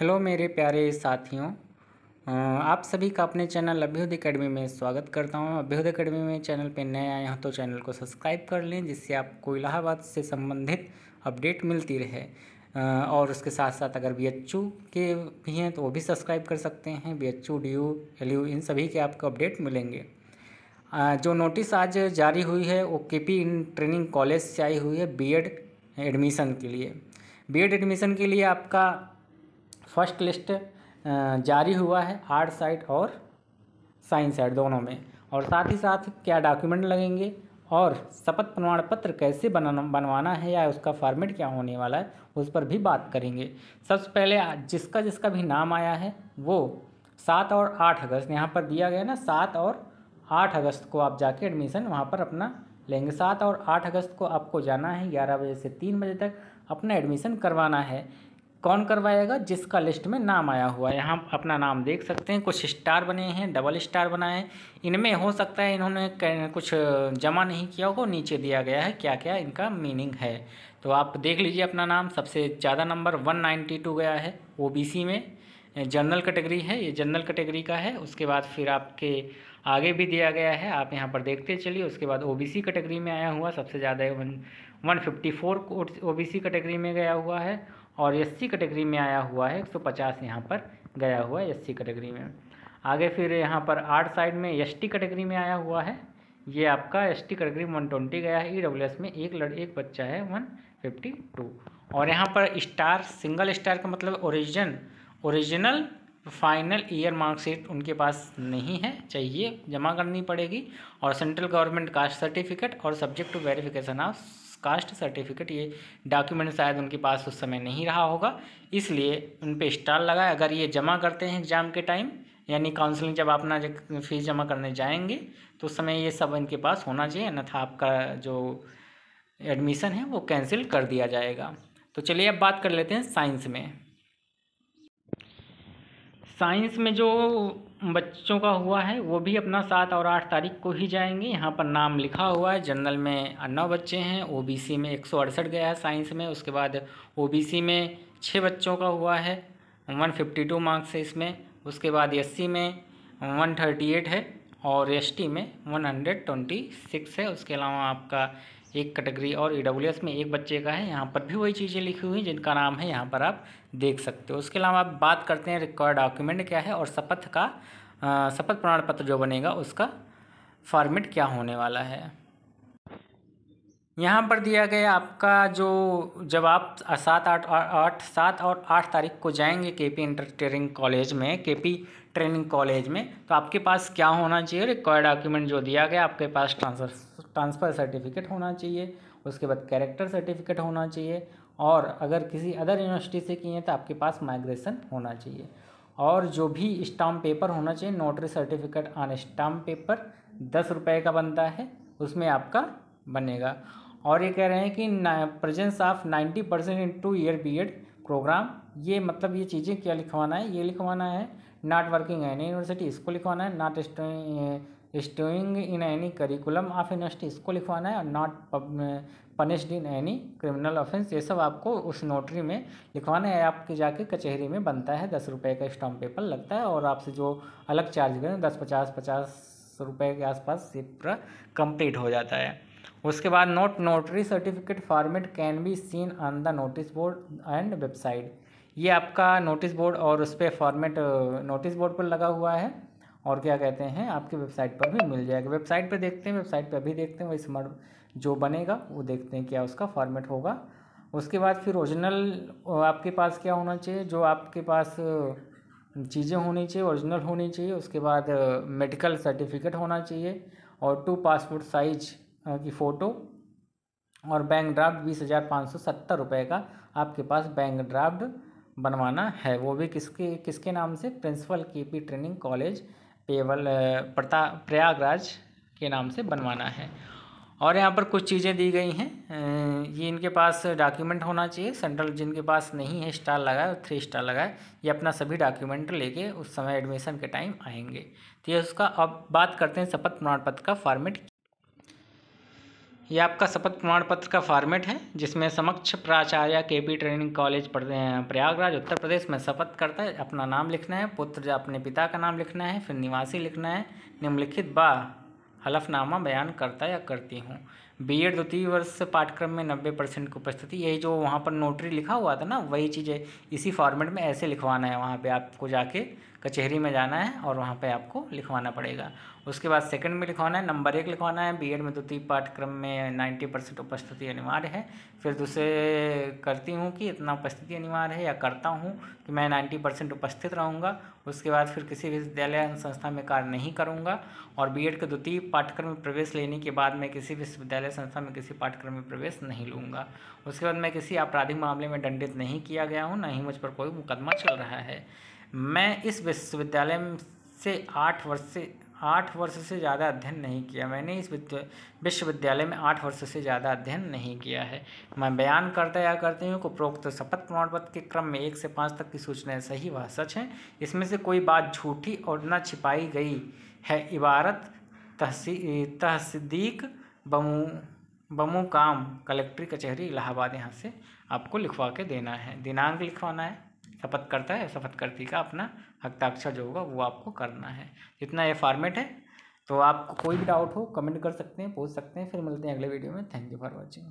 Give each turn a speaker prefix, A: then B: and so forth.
A: Hello मेरे प्यारे साथियों आप सभी का अपने चैनल अभ्युदय अकेडमी में स्वागत करता हूँ। अभ्युदय अकेडमी में चैनल पर नए आए हैं तो चैनल को सब्सक्राइब कर लें, जिससे आपको इलाहाबाद से संबंधित अपडेट मिलती रहे। और उसके साथ साथ अगर बी के भी हैं तो वो भी सब्सक्राइब कर सकते हैं। बी एच यू इन सभी के आपको अपडेट मिलेंगे। जो नोटिस आज जारी हुई है, वो के पी इन ट्रेनिंग कॉलेज से आई हुई है बीएड एडमिशन के लिए। बीएड एडमिशन के लिए आपका फ़र्स्ट लिस्ट जारी हुआ है आर्ट साइड और साइंस साइड दोनों में। और साथ ही साथ क्या डॉक्यूमेंट लगेंगे और शपथ प्रमाण पत्र कैसे बनाना, बनवाना है या उसका फॉर्मेट क्या होने वाला है, उस पर भी बात करेंगे। सबसे पहले जिसका जिसका भी नाम आया है, वो सात और आठ अगस्त, यहाँ पर दिया गया ना, सात और आठ अगस्त को आप जाके एडमिशन वहाँ पर अपना लेंगे। सात और आठ अगस्त को आपको जाना है, ग्यारह बजे से तीन बजे तक अपना एडमिशन करवाना है। कौन करवाएगा, जिसका लिस्ट में नाम आया हुआ है। यहाँ अपना नाम देख सकते हैं, कुछ स्टार बने हैं, डबल स्टार बनाए हैं। इनमें हो सकता है इन्होंने कुछ जमा नहीं किया होगा, नीचे दिया गया है क्या क्या इनका मीनिंग है। तो आप देख लीजिए अपना नाम, सबसे ज़्यादा नंबर वन नाइन्टी टू गया है ओबीसी में। जनरल कैटेगरी है, ये जनरल कैटेगरी का है, उसके बाद फिर आपके आगे भी दिया गया है, आप यहाँ पर देखते चलिए, उसके बाद ओबीसी कैटेगरी में आया हुआ, सबसे ज़्यादा one one fifty four O category में गया हुआ है। और एस कैटेगरी में आया हुआ है 150 यहाँ पर गया हुआ है एससी कैटेगरी में। आगे फिर यहाँ पर आर्ट साइड में एसटी कैटेगरी में आया हुआ है। ये आपका S T category one twenty गया है ई डब्ल्यू एस में एक लड़, एक बच्चा है वन फिफ्टी टू और यहाँ पर स्टार सिंगल स्टार का मतलब origin original final year marksheet उनके पास नहीं है, चाहिए, जमा करनी पड़ेगी। और सेंट्रल गवर्नमेंट कास्ट सर्टिफिकेट और subject to verification of caste certificate, ये डॉक्यूमेंट शायद उनके पास उस समय नहीं रहा होगा, इसलिए उन पर स्टार लगा अगर ये जमा करते हैं एग्ज़ाम के टाइम, यानी काउंसलिंग जब अपना फ़ीस जमा करने जाएँगे तो उस समय ये सब इनके पास होना चाहिए, अन्यथा आपका जो एडमिशन है वो कैंसिल कर दिया जाएगा। तो चलिए अब बात कर लेते हैं साइंस में। साइंस में जो बच्चों का हुआ है, वो भी अपना सात और आठ तारीख को ही जाएँगे। यहाँ पर नाम लिखा हुआ है, जनरल में नौ बच्चे हैं ओबीसी में एक सौ अड़सठ गया है साइंस में, उसके बाद ओबीसी में छः बच्चों का हुआ है, वन फिफ्टी टू मार्क्स है इसमें, उसके बाद एससी में वन थर्टी एट है और एसटी में वन हंड्रेड ट्वेंटी सिक्स है। उसके अलावा आपका एक कैटेगरी और ई में एक बच्चे का है। यहाँ पर भी वही चीज़ें लिखी हुई हैं, जिनका नाम है यहाँ पर आप देख सकते हो। उसके अलावा आप बात करते हैं रिक्वायर्ड डॉक्यूमेंट क्या है और शपथ का शपथ प्रमाण पत्र जो बनेगा उसका फॉर्मेट क्या होने वाला है। यहाँ पर दिया गया आपका जो जब आप सात आठ आठ, सात और आठ तारीख को जाएँगे के पी इंटर ट्रेनिंग कॉलेज में के पी ट्रेनिंग कॉलेज में तो आपके पास क्या होना चाहिए? रिक्वायर्ड डॉक्यूमेंट जो दिया गया, आपके पास ट्रांसफ़र ट्रांसफ़र सर्टिफिकेट होना चाहिए, उसके बाद कैरेक्टर सर्टिफिकेट होना चाहिए, और अगर किसी अदर यूनिवर्सिटी से किए हैं तो आपके पास माइग्रेशन होना चाहिए। और जो भी स्टाम्प पेपर होना चाहिए notary certificate on stamp paper दस रुपये का बनता है, उसमें आपका बनेगा। और ये कह रहे हैं कि presence of ninety percent in two year B Ed programme ये मतलब ये चीज़ें क्या लिखवाना है? ये लिखवाना है नॉट वर्किंग एनी यूनिवर्सिटी इसको लिखवाना है not stowing in any curriculum of university इसको लिखवाना है और not punished in any criminal offence ये सब आपको उस नोटरी में लिखवाना है, आपके जाके कचहरी में बनता है, दस रुपये का स्टाम्प पेपर लगता है, और आपसे जो अलग चार्ज करें दस, पचास पचास रुपये के आसपास ये पूरा कंप्लीट हो जाता है। उसके बाद note notary certificate format can be seen on the notice board and website ये आपका नोटिस बोर्ड और उस पर फॉर्मेट नोटिस बोर्ड पर लगा हुआ है और क्या कहते हैं, आपकी वेबसाइट पर भी मिल जाएगा। वेबसाइट पर देखते हैं वेबसाइट पर अभी देखते हैं वही स्मार्ट जो बनेगा, वो देखते हैं क्या उसका फॉर्मेट होगा। उसके बाद फिर ओरिजिनल आपके पास क्या होना चाहिए, जो आपके पास चीज़ें होनी चाहिए ओरिजिनल होनी चाहिए, उसके बाद मेडिकल सर्टिफिकेट होना चाहिए और टू पासपोर्ट साइज़ की फ़ोटो और बैंक ड्राफ्ट बीस हज़ार पाँच सौ सत्तर रुपये का आपके पास बैंक ड्राफ्ट बनवाना है। वो भी किसके किसके नाम से? Principal K P training college, पेवल प्रता, प्रयागराज के नाम से बनवाना है। और यहाँ पर कुछ चीज़ें दी गई हैं। ये इनके पास डॉक्यूमेंट होना चाहिए। सेंट्रल जिनके पास नहीं है स्टार लगाए थ्री स्टार लगाए ये अपना सभी डॉक्यूमेंट लेके उस समय एडमिशन के टाइम आएँगे। तो ये उसका अब बात करते हैं शपथ प्रमाण पत्र का फॉर्मेट ये आपका शपथ प्रमाण पत्र का फॉर्मेट है, जिसमें समक्ष प्राचार्य K P training college Prayagraj, Uttar Pradesh में शपथ करता है, अपना नाम लिखना है, पुत्र अपने पिता का नाम लिखना है, फिर निवासी लिखना है, निम्नलिखित बा, हलफनामा बयान करता या करती हूँ। बी एड द्वितीय वर्ष पाठ्यक्रम में नब्बे परसेंट की उपस्थिति, यही जो वहाँ पर नोटरी लिखा हुआ था ना, वही चीज़ें इसी फॉर्मेट में ऐसे लिखवाना है, वहाँ पे आपको जाके कचहरी में जाना है और वहाँ पे आपको लिखवाना पड़ेगा। उसके बाद सेकंड में लिखवाना है नंबर एक लिखवाना है बीएड में द्वितीय पाठ्यक्रम में नाइन्टी परसेंट उपस्थिति अनिवार्य है। फिर दूसरे करती हूँ कि इतना उपस्थिति अनिवार्य है या करता हूँ कि मैं नाइन्टी परसेंट उपस्थित रहूँगा, उसके बाद फिर किसी विश्वविद्यालय संस्था में कार्य नहीं करूँगा और बी के द्वितीय पाठ्यक्रम में प्रवेश लेने के बाद मैं किसी विश्वविद्यालय संस्था में किसी पाठ्यक्रम में प्रवेश नहीं लूँगा। उसके बाद मैं किसी आपराधिक मामले में दंडित नहीं किया गया हूँ, न ही मुझ पर कोई मुकदमा चल रहा है। मैं इस विश्वविद्यालय से आठ वर्ष से, आठ वर्ष से ज़्यादा अध्ययन नहीं किया। मैंने इस विश्वविद्यालय में आठ वर्ष से ज़्यादा अध्ययन नहीं किया है। मैं बयान करता या करती हूँ कि प्रोक्त शपथ प्रमाण पत्र के क्रम में एक से पाँच तक की सूचनाएँ सही व सच हैं। इसमें से कोई बात झूठी और न छिपाई गई है। इबारत तहसीक बमू बमू बमू काम कलेक्ट्री कचहरी इलाहाबाद यहाँ से आपको लिखवा के देना है। दिनांक लिखवाना है, शपथ करता है, शपथ करती का अपना हस्ताक्षर जो होगा वो आपको करना है। जितना ये फॉर्मेट है तो आपको कोई भी डाउट हो कमेंट कर सकते हैं, पूछ सकते हैं। फिर मिलते हैं अगले वीडियो में। Thank you for watching